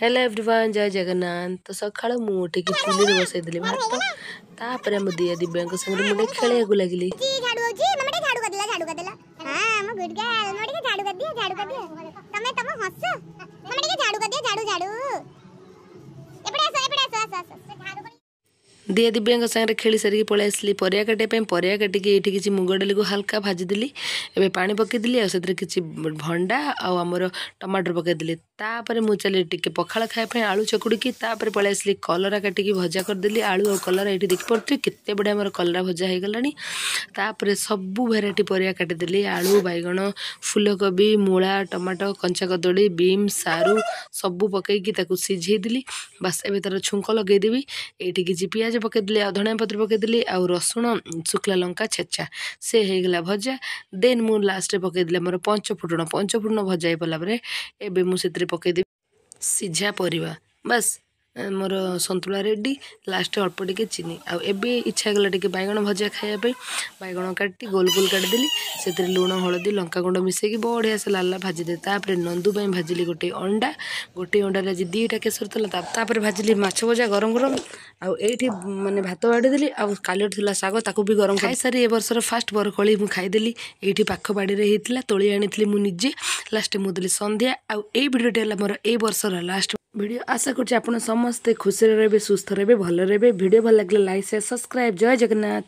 hello everyone जय जगन्नाथ तो सका मुझे चूली बसईदी भात दिया दिव्या खेल लगिली दिया दिव्या खेली सारिक पलि आसली पर काटापी पर मुग डाली को हाल्का भाजीदी एवं पा पकईदी आज किसी भंडा आमर टमाटर पकईदी ତାପରେ ମୁଁ ଚାଲିଲି ଟିକେ ପଖାଳ ଖାଇବା ପାଇଁ ଆଳୁ ଚକୁଡ଼ିକି ତାପରେ ପଳେଇ ଆସିଲି କଲରା କାଟିକି ଭଜା କରିଦେଲି ଆଳୁ ଆଉ କଲରା ଏଇଠି ଦେଖିପାରୁଥିବେ କେତେ ବଢ଼ିଆ ଆମର କଲରା ଭଜା ହେଇଗଲାଣି ତାପରେ ସବୁ ଭେରାଇଟି ପରିବା କାଟିଦେଲି ଆଳୁ ବାଇଗଣ ଫୁଲକୋବି ମୂଳା ଟମାଟୋ କଞ୍ଚା କଦଳୀ ବିମ୍ ସାରୁ ସବୁ ପକାଇକି ତାକୁ ସିଝେଇଦେଲି ବାସ୍ ଏବେ ତା'ର ଛୁଙ୍କ ଲଗାଇଦେବି ଏଇଠି କିଛି ପିଆଜ ପକାଇଦେଲି ଆଉ ଧଣିଆ ପତ୍ର ପକାଇଦେଲି ଆଉ ରସୁଣ ଶୁଖିଲା ଲଙ୍କା ଛେଚା ସେ ହେଇଗଲା ଭଜା ଦେନ୍ ମୁଁ ଲାଷ୍ଟରେ ପକାଇଦେଲି ଆମର ପଞ୍ଚଫୁଟଣ ପଞ୍ଚଫୁଟଣ ଭଜା ହେଇଗଲା ପରେ ଏବେ ମୁଁ ସେଥିରେ ପକାଇଦେବି ସିଝା ପରିବା ବାସ୍ ମୋର ସନ୍ତୁଳା ରେଡ଼ି ଲାଷ୍ଟରେ ଅଳ୍ପ ଟିକେ ଚିନି ଆଉ ଏବେ ଇଚ୍ଛା ହେଇଗଲା ଟିକେ ବାଇଗଣ ଭଜା ଖାଇବା ପାଇଁ ବାଇଗଣ କାଟି ଗୋଲ ଗୋଲ କାଟିଦେଲି ସେଥିରେ ଲୁଣ ହଳଦୀ ଲଙ୍କା ଗୁଣ୍ଡ ମିଶାଇକି ବଢ଼ିଆ ସେ ଲାଲା ଭାଜିଦେଲି ତାପରେ ନନ୍ଦୁ ପାଇଁ ଭାଜିଲି ଗୋଟିଏ ଅଣ୍ଡା ଗୋଟିଏ ଅଣ୍ଡାରେ ଆଜି ଦୁଇଟା କେଶର ଥିଲା ତାପରେ ଭାଜିଲି ମାଛ ଭଜା ଗରମ ଗରମ ଆଉ ଏଇଠି ମାନେ ଭାତ ବାଡ଼ିଦେଲି ଆଉ କାଲିର ଥିଲା ଶାଗ ତାକୁ ବି ଗରମ ଖାଇସାରି ଏ ବର୍ଷର ଫାଷ୍ଟ ବରକୋଳି ମୁଁ ଖାଇଦେଲି ଏଇଠି ପାଖ ବାଡ଼ିରେ ହେଇଥିଲା ତୋଳି ଆଣିଥିଲି ମୁଁ ନିଜେ ଲାଷ୍ଟ ମୁଁ ଦେଲି ସନ୍ଧ୍ୟା ଆଉ ଏଇ ଭିଡ଼ିଓଟି ହେଲା ମୋର ଏଇ ବର୍ଷର ଲାଷ୍ଟ ভিডিও আশা করছি আপনার সমস্তে খুশি রয়েবে সুস্থ রয়েবে ভালো রয়েবে ভিডিও ভালো লাগলে লাইক শেয়ার সবসক্রাইব জয় জগন্নাথ